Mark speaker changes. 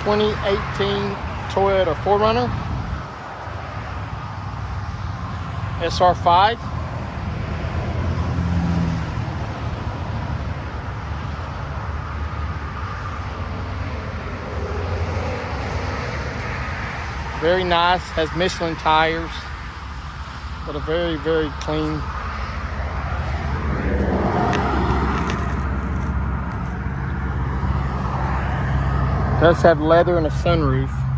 Speaker 1: 2018 Toyota 4Runner SR5. Very nice, has Michelin tires, but a very, very clean does have leather and a sunroof.